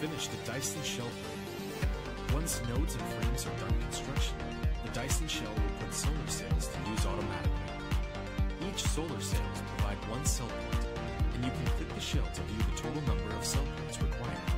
finished the Dyson shell. Once nodes and frames are done construction, the Dyson shell will put solar sails to use automatically. Each solar sail will provide one cell point, and you can click the shell to view the total number of cell points required.